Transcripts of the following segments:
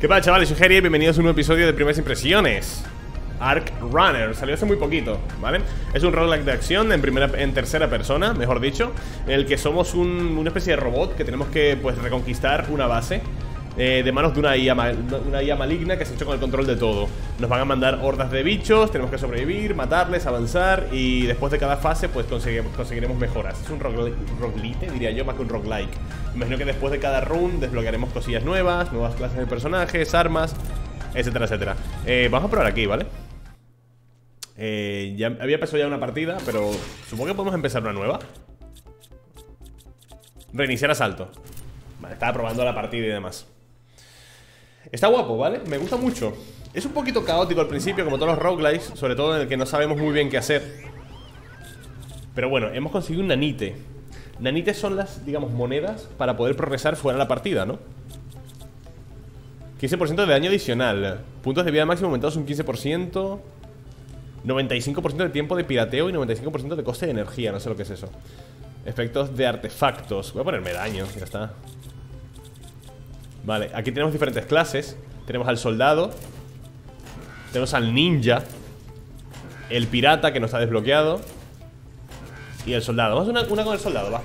¿Qué pasa chavales? Soy Jerry bienvenidos a un nuevo episodio de Primeras Impresiones Ark Runner, salió hace muy poquito, ¿vale? Es un roguelike de acción en, primera, en tercera persona, mejor dicho En el que somos un, una especie de robot que tenemos que pues reconquistar una base eh, de manos de una IA, una maligna que se ha hecho con el control de todo. Nos van a mandar hordas de bichos, tenemos que sobrevivir, matarles, avanzar y después de cada fase pues conseguiremos, conseguiremos mejoras. Es un roguelite, diría yo, más que un roguelike. Imagino que después de cada run desbloquearemos cosillas nuevas, nuevas clases de personajes, armas, etcétera, etcétera. Eh, vamos a probar aquí, ¿vale? Eh, ya había empezado ya una partida, pero supongo que podemos empezar una nueva. Reiniciar asalto. Vale, estaba probando la partida y demás. Está guapo, ¿vale? Me gusta mucho. Es un poquito caótico al principio, como todos los roguelikes Sobre todo en el que no sabemos muy bien qué hacer. Pero bueno, hemos conseguido un nanite. Nanites son las, digamos, monedas Para poder progresar fuera de la partida, ¿no? 15% de daño adicional. Puntos de vida máximo aumentados un 15% 95% de tiempo de pirateo Y 95% de coste de energía. No sé lo que es eso. Efectos de artefactos. Voy a ponerme daño, ya está Vale, aquí tenemos diferentes clases. Tenemos al soldado Tenemos al ninja El pirata que nos ha desbloqueado Y el soldado. Vamos a una, con el soldado, va.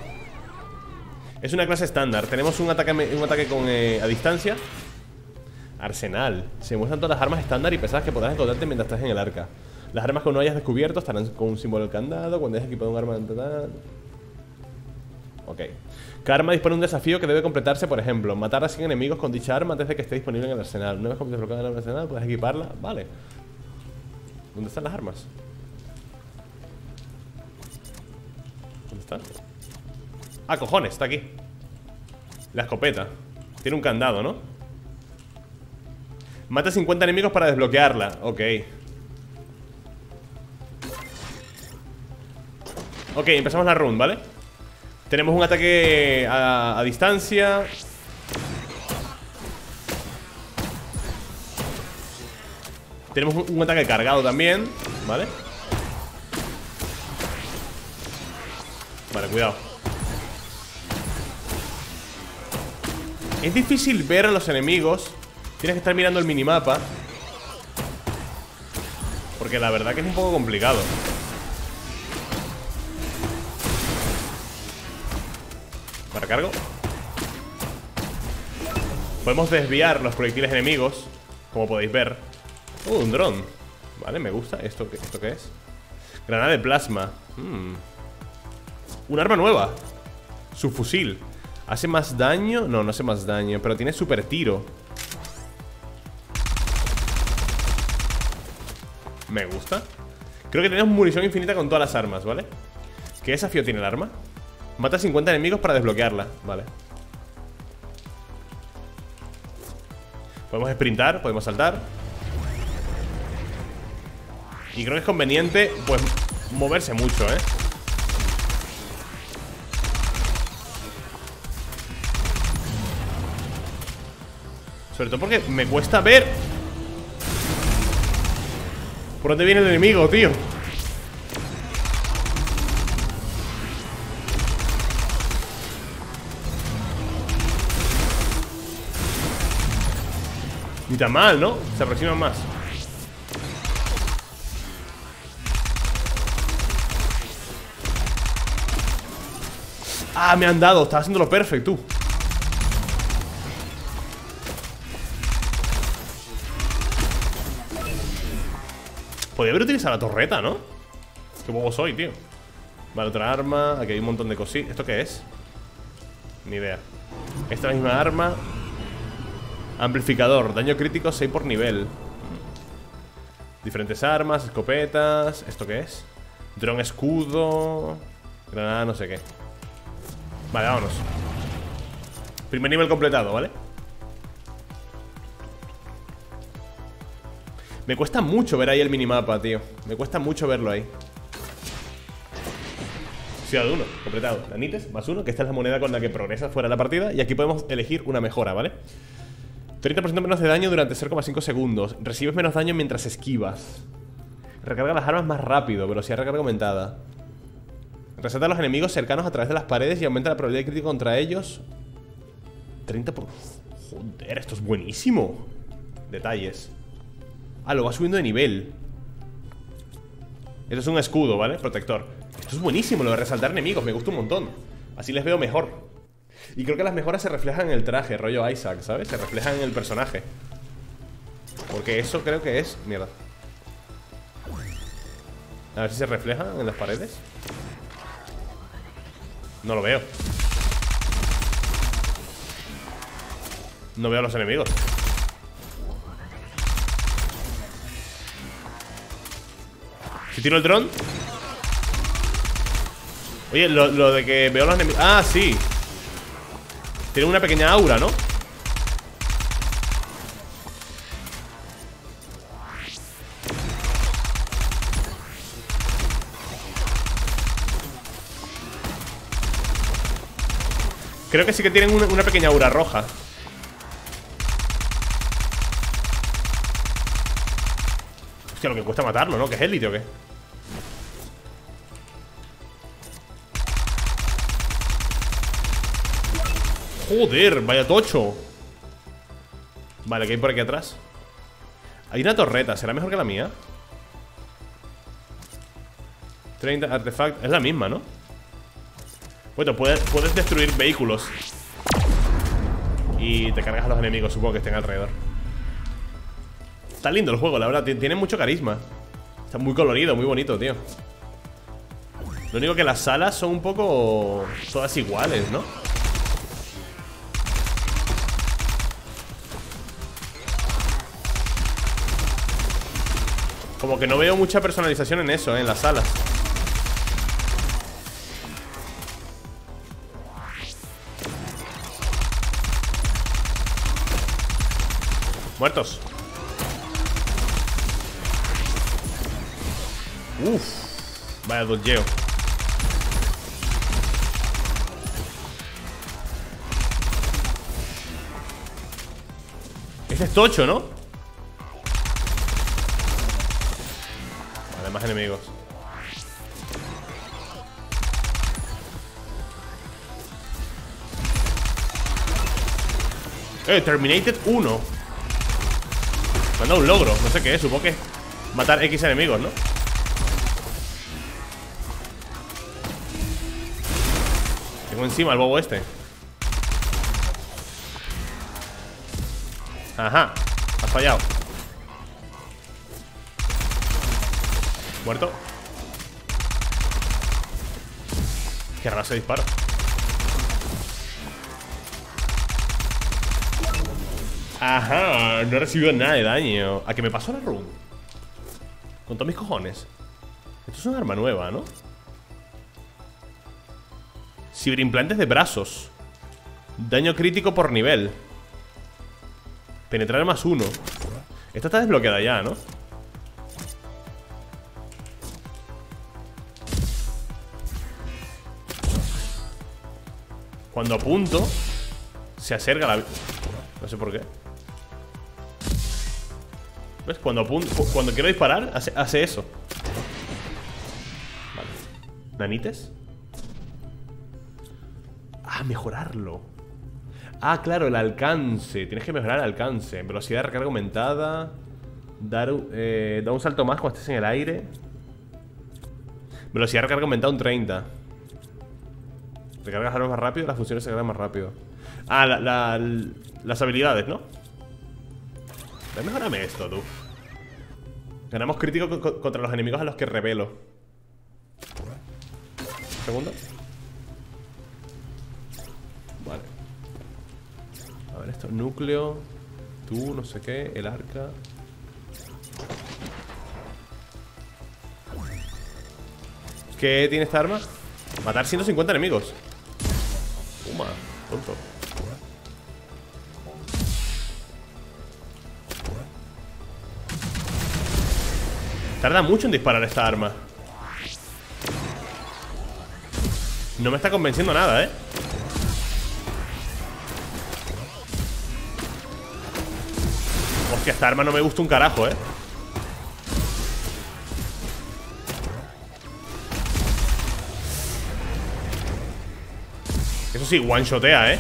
Es una clase estándar. Tenemos un ataque, un ataque con, eh, a distancia. Arsenal. Se muestran todas las armas estándar y pesadas que podrás encontrarte mientras estás en el arca. Las armas que no hayas descubierto estarán con un símbolo del candado. Cuando hayas equipado un arma... Ok Karma dispone de un desafío que debe completarse, por ejemplo, matar a 100 enemigos con dicha arma antes de que esté disponible en el arsenal. Una vez desbloqueada en el arsenal, puedes equiparla. Vale. ¿Dónde están las armas? ¿Dónde están? Ah, cojones, está aquí. La escopeta. Tiene un candado, ¿no? Mata 50 enemigos para desbloquearla. Ok. Ok, empezamos la run, ¿vale? Tenemos un ataque a, distancia. Tenemos un, ataque cargado también ¿Vale? Vale, cuidado. Es difícil ver a los enemigos. Tienes que estar mirando el minimapa. Porque la verdad que es un poco complicado recargo Podemos desviar los proyectiles enemigos Como podéis ver Uh, un dron Vale, me gusta ¿Esto, ¿Esto qué es? Granada de plasma hmm. Un arma nueva Su fusil ¿Hace más daño? No, no hace más daño Pero tiene super tiro Me gusta Creo que tenemos munición infinita con todas las armas, ¿vale? ¿Qué desafío tiene el arma? Mata 50 enemigos para desbloquearla Vale Podemos sprintar, podemos saltar Y creo que es conveniente Pues moverse mucho, ¿eh? Sobre todo porque me cuesta ver ¿Por dónde viene el enemigo, tío? Ni mal, ¿no? Se aproximan más. Ah, me han dado, estaba haciéndolo perfecto Podría haber utilizado la torreta, ¿no? Qué bobo soy, tío. Vale, otra arma. Aquí hay un montón de cositas ¿Esto qué es? Ni idea. Esta misma arma Amplificador, daño crítico 6 por nivel Diferentes armas, escopetas ¿Esto qué es? Dron escudo Granada no sé qué Vale, vámonos Primer nivel completado, ¿vale? Me cuesta mucho ver ahí el minimapa, tío Me cuesta mucho verlo ahí Ciudad 1, completado Lanites, más uno, que esta es la moneda con la que progresas fuera de la partida Y aquí podemos elegir una mejora, ¿vale? 30% menos de daño durante 0,5 segundos. Recibes menos daño mientras esquivas. Recarga las armas más rápido, velocidad de recarga aumentada. Reseta a los enemigos cercanos a través de las paredes y aumenta la probabilidad de crítico contra ellos. 30 por... Joder, esto es buenísimo. Detalles Ah, lo va subiendo de nivel Esto es un escudo, ¿vale? Protector Esto es buenísimo, lo de resaltar enemigos Me gusta un montón Así les veo mejor Y creo que las mejoras se reflejan en el traje Rollo Isaac, ¿sabes? Se reflejan en el personaje. Porque eso creo que es... Mierda. A ver si se refleja en las paredes. No lo veo. No veo a los enemigos. Si tiro el dron Oye, lo, de que veo a los enemigos. Ah, sí Tiene una pequeña aura, ¿no? Creo que sí que tienen una pequeña aura roja lo que cuesta matarlo, ¿no? ¿Que es élite o qué? Joder, vaya tocho Vale, ¿qué hay por aquí atrás? Hay una torreta, ¿será mejor que la mía? 30 artefactos, es la misma, ¿no? Bueno, puedes, puedes destruir vehículos Y te cargas a los enemigos, supongo que estén alrededor Está lindo el juego, la verdad, tiene mucho carisma Está muy colorido, muy bonito, tío Lo único que las salas son un poco... Todas iguales, ¿no? Como que no veo mucha personalización en eso, ¿eh? en las salas Muertos Uf, vaya dodgeo. Este es tocho, ¿no? Enemigos. Eh, Terminated 1 Me han dado un logro, no sé qué es, supongo que Matar X enemigos, ¿no? Tengo encima el bobo este. Ajá Has fallado Muerto. Qué raro ese disparo. Ajá, no he recibido nada de daño. ¿A que me pasó la run? Con todos mis cojones. Esto es un arma nueva, ¿no? Ciberimplantes de brazos. Daño crítico por nivel. Penetrar más uno. Esta está desbloqueada ya, ¿no? Cuando apunto Se acerca la... No sé por qué. ¿Ves? Cuando apunto Cuando quiero disparar Hace, eso. Vale. ¿Nanites? Ah, mejorarlo. Ah, claro, el alcance. Tienes que mejorar el alcance. Velocidad de recarga aumentada. Dar, eh, da un salto más cuando estés en el aire. Velocidad de recarga aumentada un 30 Recargas armas más rápido Las funciones se cargan más rápido. Ah, las habilidades, ¿no? Mejorame esto, tú. Ganamos crítico contra los enemigos a los que revelo. Segundo. Esto, núcleo Tú, no sé qué, el arca. ¿Qué tiene esta arma? Matar 150 enemigos Tarda mucho en disparar esta arma No me está convenciendo nada, ¿eh? Que esta arma no me gusta un carajo, ¿eh? Eso sí, one-shotea, ¿eh?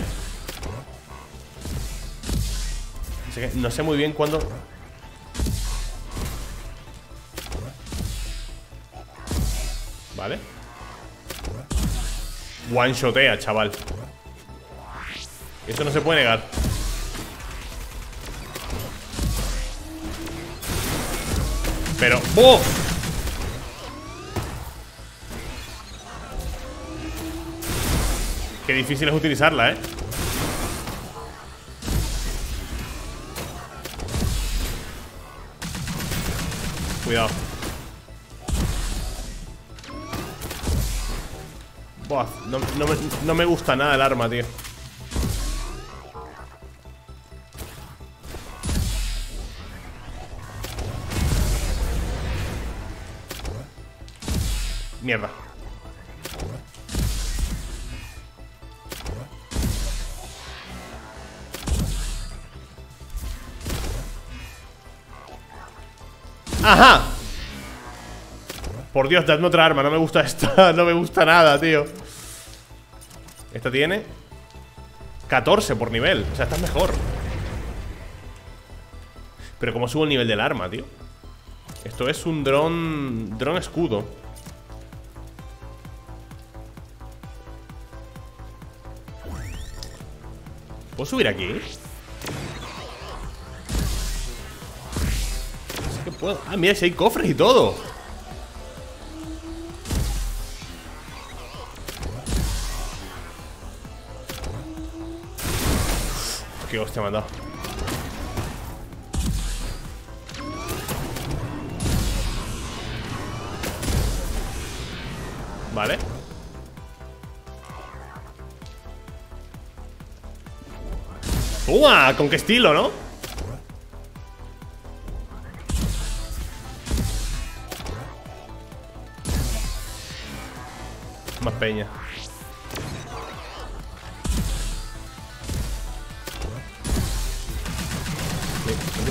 No sé muy bien cuándo... Vale One shotea, chaval Eso no se puede negar Pero... ¡Oh! Qué difícil es utilizarla, ¿eh? Cuidado No, me, no me gusta nada el arma, tío. Mierda. ¡Ajá! Por Dios, dadme otra arma No me gusta esta No me gusta nada, tío Esta tiene 14 por nivel. O sea, esta es mejor. Pero ¿cómo subo el nivel del arma, tío? Esto es un dron Dron escudo. ¿Puedo subir aquí? Ah, mira, si hay cofres y todo Qué hostia me ha dado Vale ¡Uah! ¿Con qué estilo, no? Más peña.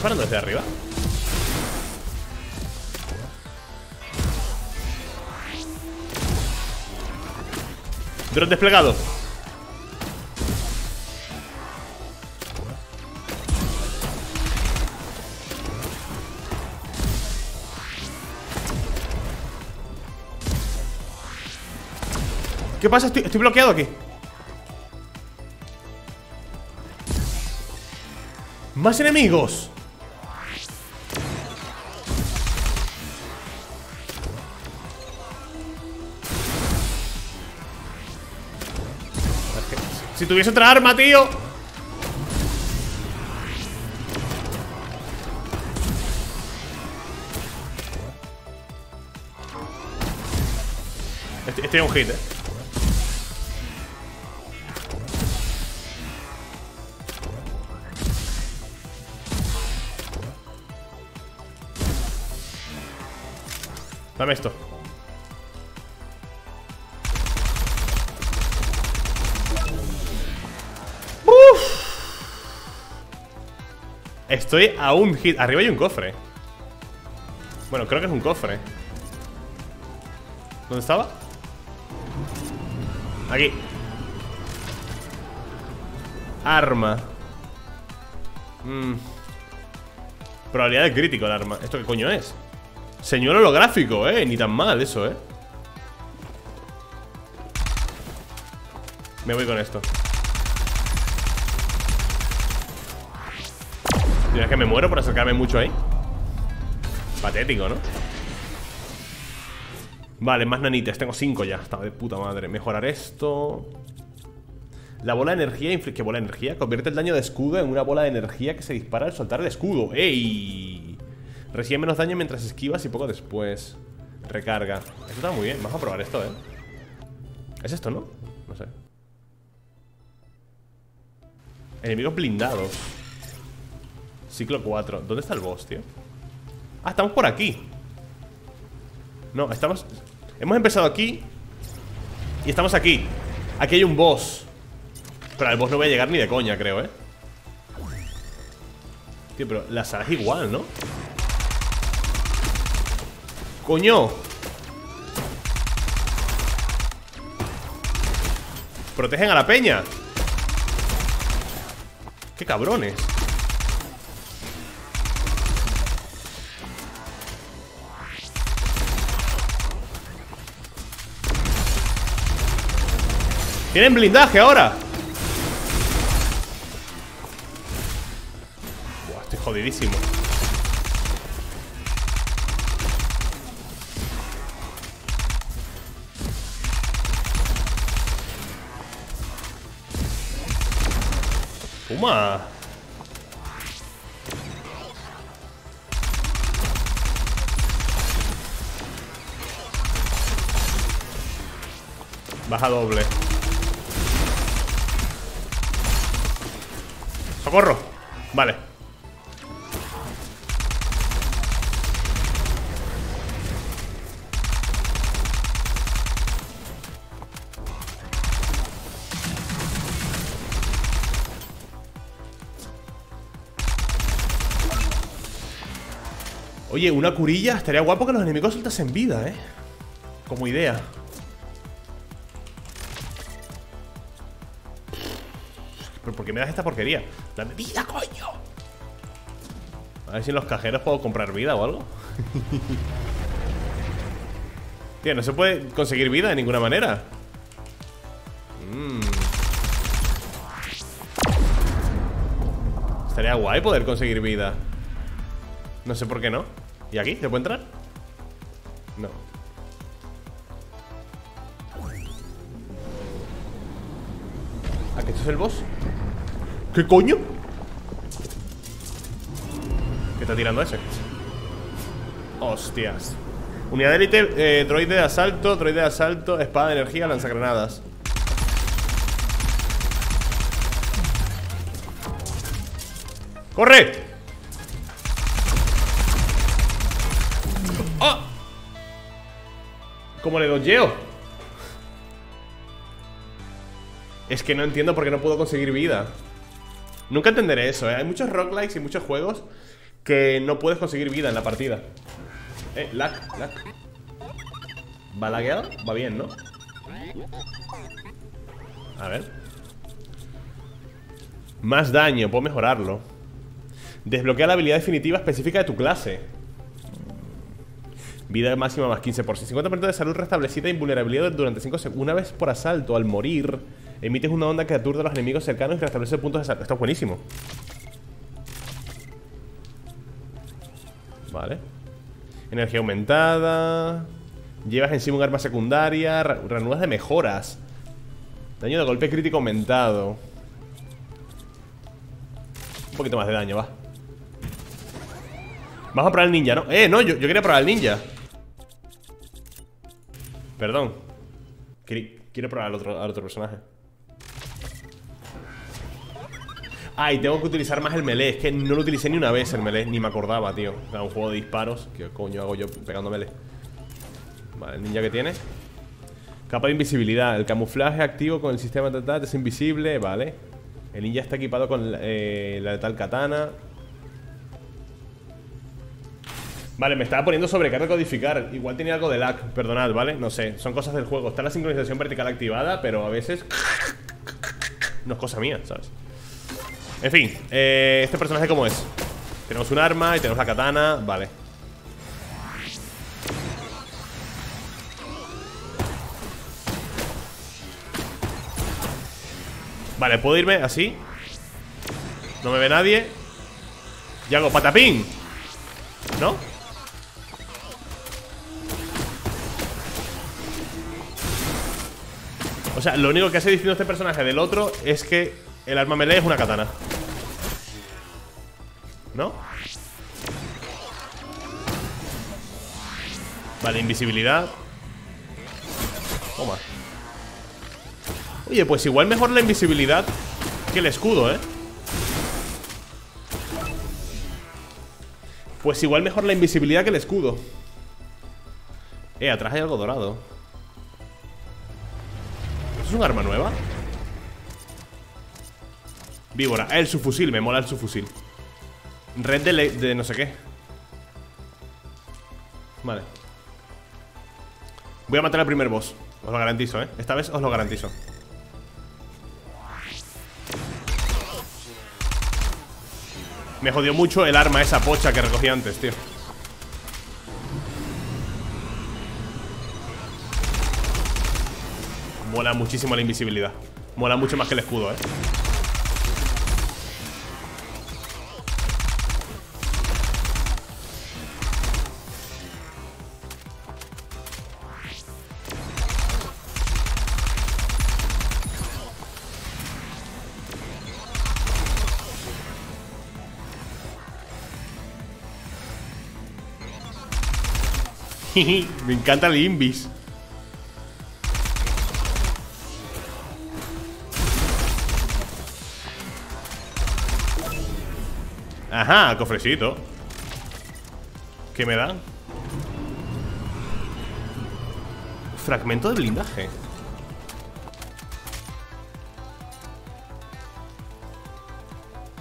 Disparando desde arriba? Drone desplegado ¿Qué pasa? Estoy, bloqueado aquí ¡Más enemigos! Si tuviese otra arma, tío. Estoy, estoy un hit, eh. Dame esto Estoy a un hit. Arriba hay un cofre. Bueno, creo que es un cofre. ¿Dónde estaba? Aquí. Arma. Mm. Probabilidad de crítico el arma. ¿Esto qué coño es? Señor holográfico, eh. Ni tan mal eso, eh. Me voy con esto Mira que me muero por acercarme mucho ahí Patético, ¿no? Vale, más nanites, tengo cinco ya Está de puta madre Mejorar esto La bola de energía, ¿qué bola de energía? Convierte el daño de escudo en una bola de energía que se dispara al soltar el escudo ¡Ey! Recibe menos daño mientras esquivas y poco después Recarga Esto está muy bien, vamos a probar esto, ¿eh? Es esto, ¿no? No sé Enemigos blindados Ciclo 4 ¿Dónde está el boss, tío? Ah, estamos por aquí No, estamos... Hemos empezado aquí Y estamos aquí Aquí hay un boss Pero al boss no voy a llegar ni de coña, creo, ¿eh? Tío, pero la sala es igual, ¿no? ¡Coño! Protegen a la peña ¡Qué cabrones! Tienen blindaje ahora Buah, estoy jodidísimo. Puma. Baja doble ¡Socorro! Vale Oye, una curilla Estaría guapo que los enemigos soltasen vida, ¿eh? Como idea por qué me das esta porquería? ¡Dame vida, coño! A ver si en los cajeros puedo comprar vida o algo Tío, no se puede conseguir vida de ninguna manera mm. Estaría guay poder conseguir vida No sé por qué no ¿Y aquí? ¿Se puede entrar? No ¿A qué esto es el boss? ¿Qué coño? ¿Qué está tirando ese? Hostias Unidad de élite, eh, droide de asalto Droide de asalto, espada de energía, lanzagranadas ¡Corre! ¡Oh! ¿Cómo le dodgeo? Es que no entiendo por qué no puedo conseguir vida Nunca entenderé eso, ¿eh? Hay muchos roguelikes y muchos juegos que no puedes conseguir vida en la partida. Eh, lag, lag. ¿Va lagueado? Va bien, ¿no? A ver. Más daño, puedo mejorarlo. Desbloquea la habilidad definitiva específica de tu clase. Vida máxima más 15%. 50% de salud restablecida e invulnerabilidad durante 5 segundos. Una vez por asalto, al morir. Emites una onda que aturde a los enemigos cercanos y restablece puntos de salud. Esto es buenísimo. Vale. Energía aumentada. Llevas encima un arma secundaria. Ranudas de mejoras. Daño de golpe crítico aumentado. Un poquito más de daño, va. Vamos a probar el ninja, ¿no? Eh, no, yo, yo quería probar el ninja. Perdón. Quiero probar al otro, personaje. Ay, tengo que utilizar más el melee Es que no lo utilicé ni una vez el melee Ni me acordaba, tío Era un juego de disparos ¿Qué coño hago yo pegando melee? Vale, el ninja que tiene Capa de invisibilidad El camuflaje activo con el sistema de Es invisible, vale El ninja está equipado con eh, la tal katana Vale, me estaba poniendo sobrecarga codificar Igual tenía algo de lag, perdonad, ¿vale? No sé, son cosas del juego. Está la sincronización vertical activada Pero a veces... No es cosa mía, ¿sabes? En fin, eh, este personaje cómo es Tenemos un arma y tenemos la katana. Vale. Vale, puedo irme así No me ve nadie. Y hago patapín. ¿No? Sea, lo único que hace distinto este personaje del otro Es que el arma melee es una katana. ¿No? Vale, invisibilidad. Toma. Oye, pues igual mejor la invisibilidad Que el escudo, ¿eh? Pues igual mejor la invisibilidad que el escudo. Eh, atrás hay algo dorado. ¿Eso es un arma nueva? Víbora, el subfusil, me mola el subfusil. Red de, de no sé qué. Vale. Voy a matar al primer boss. Os lo garantizo, ¿eh? Esta vez os lo garantizo. Me jodió mucho el arma esa pocha que recogí antes, tío Mola muchísimo la invisibilidad Mola mucho más que el escudo, eh Me encanta el Invis. Ajá, cofrecito. ¿Qué me da? Fragmento de blindaje.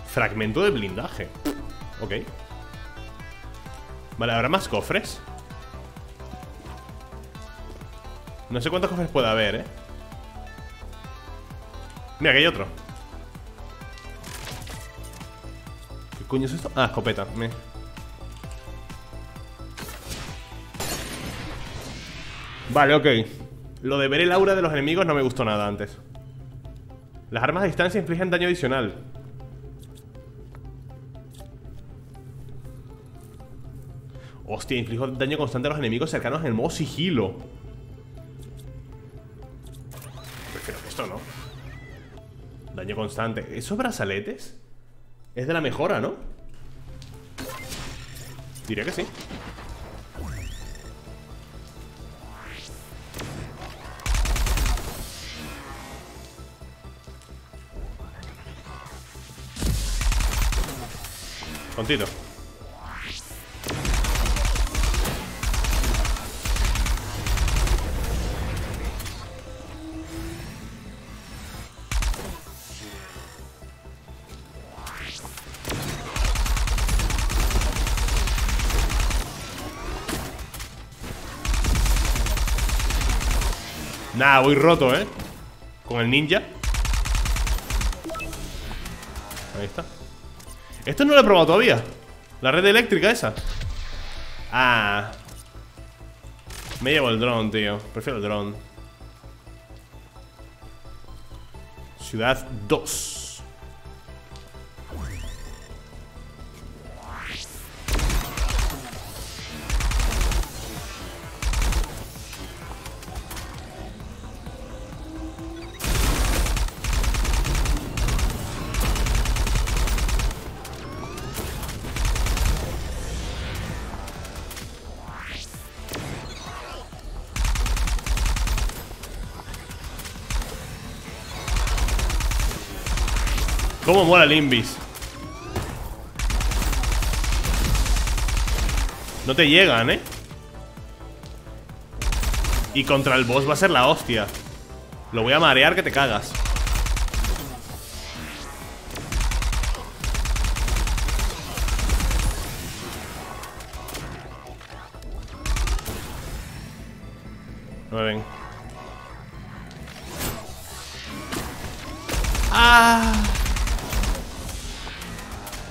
Fragmento de blindaje. Ok. Vale, ¿habrá más cofres? No sé cuántos cofres puede haber, ¿eh? Mira, aquí hay otro coño es esto? Ah, escopeta Me... Vale, ok. Lo de ver el aura de los enemigos no me gustó nada antes. Las armas a distancia infligen daño adicional. Hostia, inflijo daño constante a los enemigos cercanos en el modo sigilo. Esto no Daño constante. ¿Esos brazaletes? Es de la mejora, ¿no? Diría que sí Tontito Nada, voy roto, ¿eh? Con el ninja. Ahí está. Esto no lo he probado todavía. La red eléctrica esa. Ah. Me llevo el dron, tío. Prefiero el dron. Ciudad 2 ¿Cómo mola el Invis? No te llegan, ¿eh? Y contra el boss va a ser la hostia Lo voy a marear que te cagas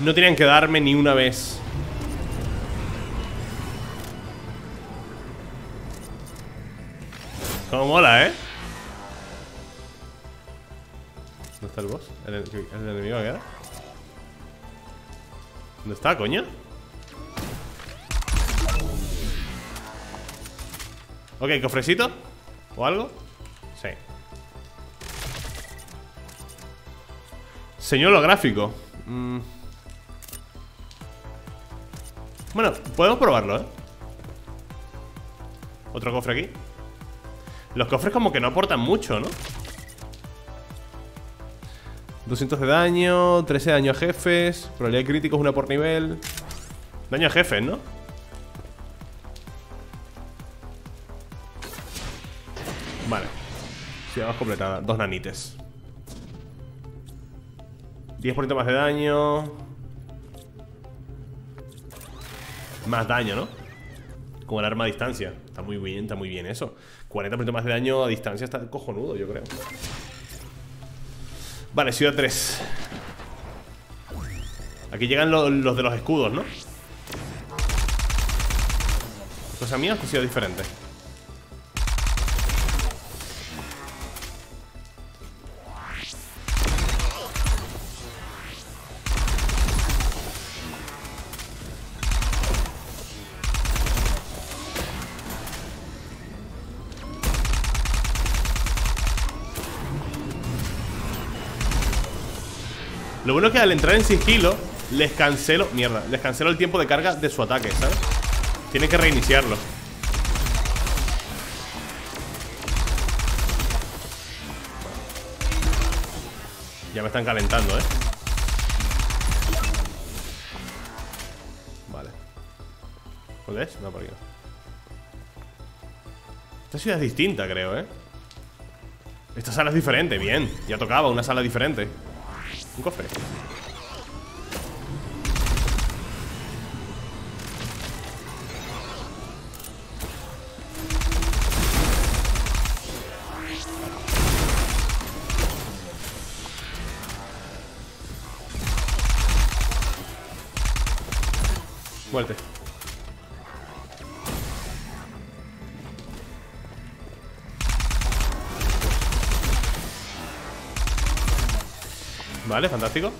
No tenían que darme ni una vez Como mola, ¿eh? ¿Dónde está el boss? ¿El, enemigo que era? ¿Dónde está, coño? Ok, cofrecito ¿O algo? Sí Señor gráfico Mmm bueno, podemos probarlo, ¿eh? Otro cofre aquí Los cofres como que no aportan mucho, ¿no? 200 de daño 13 de daño a jefes Probabilidad de críticos, una por nivel Daño a jefes, ¿no? Vale Si vamos completada Dos nanites 10% más de daño Más daño, ¿no? Como el arma a distancia Está muy bien, está muy bien eso 40% más de daño a distancia está cojonudo, yo creo Vale, ciudad 3 Aquí llegan los de los escudos, ¿no? ¿Cosa mía o cosa diferente? Lo bueno es que al entrar en sigilo Les cancelo, mierda, les cancelo el tiempo de carga de su ataque, ¿sabes? Tiene que reiniciarlo Ya me están calentando, ¿eh? Vale ¿Cuál es? No, por aquí esta ciudad es distinta, creo, ¿eh? Esta sala es diferente, bien Ya tocaba una sala diferente Un cofre Vale, fantástico.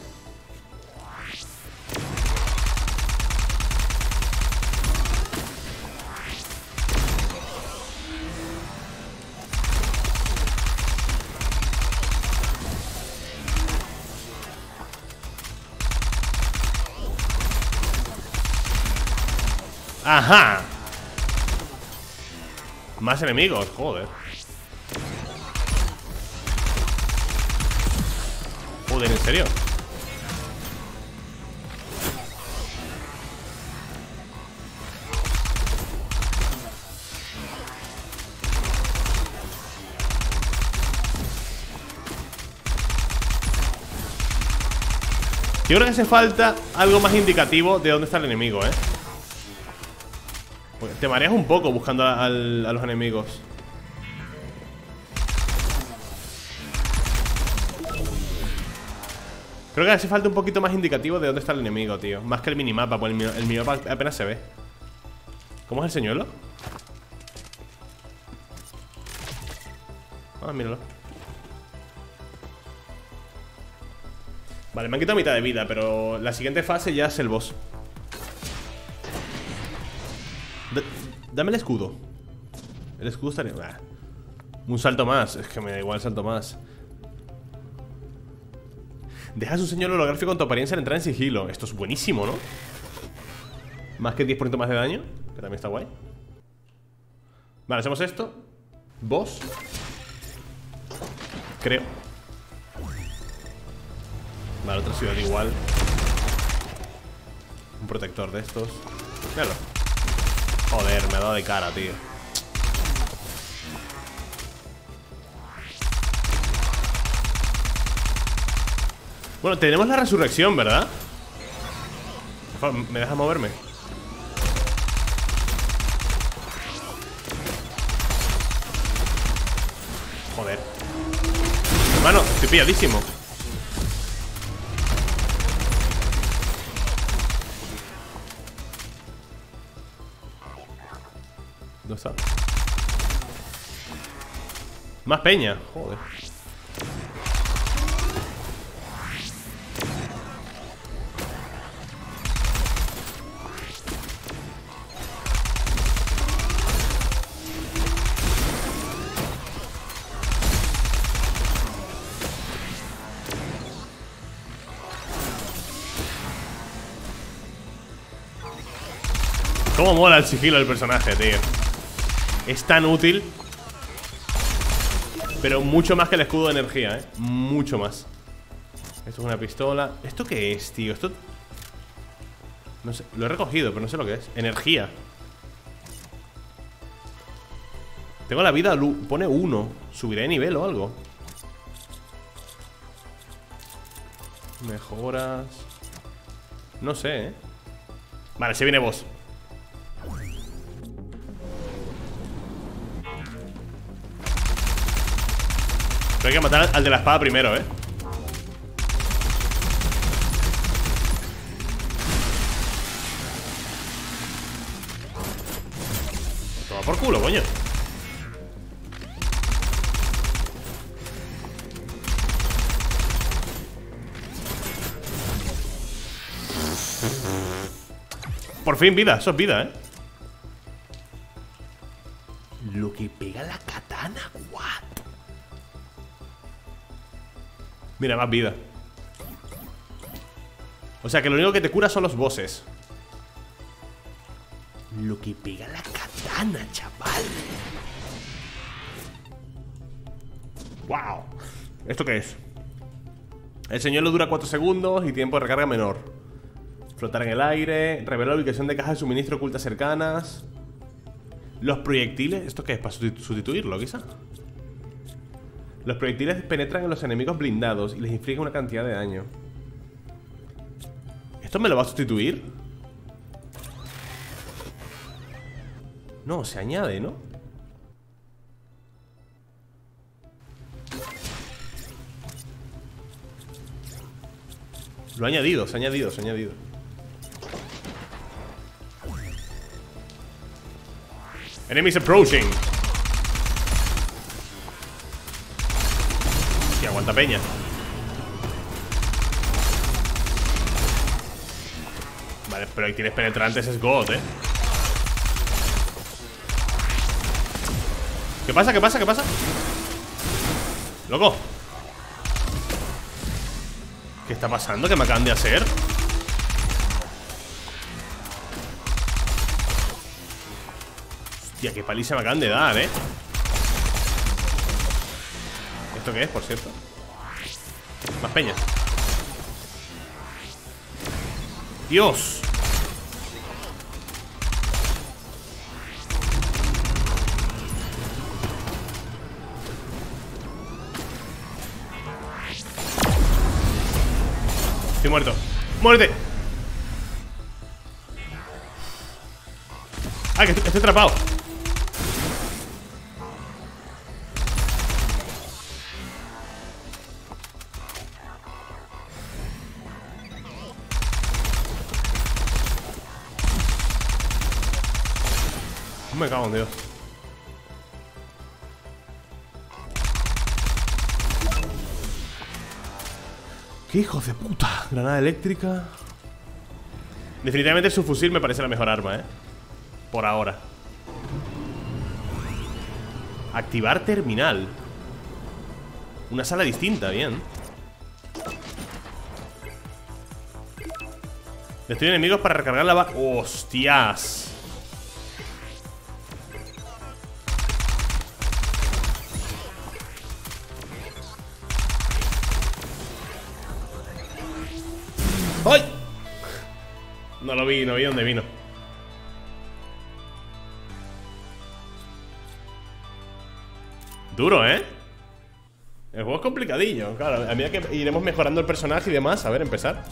Ajá. Más enemigos, joder ¿en serio? Yo creo que hace falta algo más indicativo de dónde está el enemigo, ¿eh? te mareas un poco buscando a los enemigos Creo que hace falta un poquito más indicativo de dónde está el enemigo, tío. Más que el minimapa, pues el, minimapa apenas se ve. ¿Cómo es el señuelo? Ah, míralo. Vale, me han quitado mitad de vida Pero la siguiente fase ya es el boss. Dame el escudo. El escudo estaría... Un salto más Es que me da igual salto más Dejas un señor holográfico con tu apariencia al entrar en sigilo. Esto es buenísimo, ¿no? Más que 10% más de daño Que también está guay. Vale, hacemos esto. Boss Creo. Vale, otra ciudad igual. Un protector de estos. Míralo. Joder, me ha dado de cara, tío Bueno, tenemos la resurrección, ¿verdad? ¿Me deja moverme? Joder Hermano, estoy pilladísimo ¿Dónde está? Más peña, joder mola el sigilo del personaje, tío. Es tan útil Pero mucho más que el escudo de energía, eh. Mucho más. Esto es una pistola. ¿Esto qué es, tío? Esto... No sé, lo he recogido, pero no sé lo que es. Energía. Tengo la vida, pone uno. ¿Subiré de nivel o algo? Mejoras. No sé, eh. Vale, se viene boss Pero hay que matar al de la espada primero, ¿eh? Toma por culo, coño Por fin vida, eso es vida, ¿eh? Mira, más vida O sea que lo único que te cura son los bosses Lo que pega la katana, chaval Wow ¿Esto qué es? El señuelo dura 4 segundos y tiempo de recarga menor Flotar en el aire Revela la ubicación de cajas de suministro ocultas cercanas Los proyectiles ¿Esto qué es? ¿Para sustituirlo quizá? Los proyectiles penetran en los enemigos blindados y les infligen una cantidad de daño. ¿Esto me lo va a sustituir? No, se añade, ¿no? Lo ha añadido, se ha añadido, se ha añadido Enemies approaching aguanta peña Vale, tienes penetrantes es God, eh ¿Qué pasa? ¿Qué pasa? ¿Qué pasa? Loco ¿Qué está pasando? ¿Qué me acaban de hacer? Hostia, qué paliza me acaban de dar, eh ¿Esto qué es, por cierto? Peñas ¡Dios! Estoy muerto ¡Muérete! Ah, que estoy atrapado ¡Qué hijos de puta! Granada eléctrica. Definitivamente su fusil me parece la mejor arma, ¿eh? Por ahora. Activar terminal. Una sala distinta, bien. Destruye enemigos para recargar la... ¡Hostias! No lo vi, no vi dónde vino. Duro, ¿eh? El juego es complicadillo, claro. A medida que iremos mejorando el personaje y demás. A ver, empezar.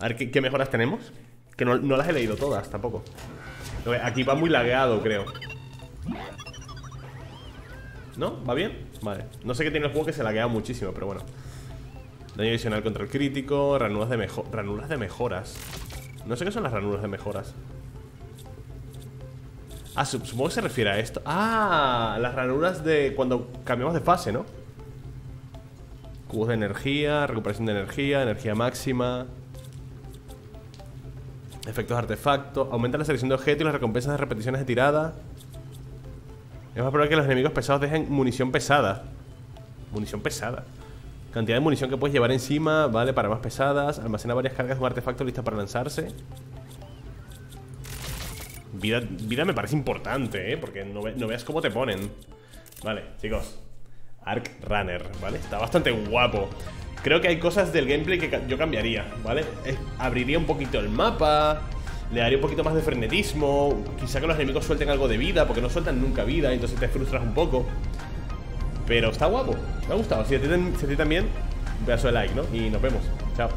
A ver qué, mejoras tenemos. Que no, no, las he leído todas tampoco. Aquí va muy lagueado, creo. ¿No? ¿Va bien? Vale. No sé qué tiene el juego que se laguea muchísimo, pero bueno. Daño adicional contra el crítico Ranuras de, ranuras de mejoras No sé qué son las ranuras de mejoras. Ah, supongo que se refiere a esto. Ah, las ranuras de cuando cambiamos de fase, ¿no? Cubos de energía, recuperación de energía, energía máxima. Efectos de artefacto. Aumenta la selección de objetos y las recompensas de repeticiones de tirada. Es más probable que los enemigos pesados dejen munición pesada. Munición pesada Cantidad de munición que puedes llevar encima, ¿vale? Para más pesadas. Almacena varias cargas de un artefacto lista para lanzarse. Vida, vida me parece importante, ¿eh? Porque no, veas cómo te ponen. Vale, chicos. Arc Runner, ¿vale? Está bastante guapo. Creo que hay cosas del gameplay que yo cambiaría, ¿vale? abriría un poquito el mapa, le daría un poquito más de frenetismo, quizá que los enemigos suelten algo de vida, porque no sueltan nunca vida, entonces te frustras un poco. Pero está guapo, me ha gustado. Si a ti, también, un pedazo de like, ¿no? Y nos vemos. Chao.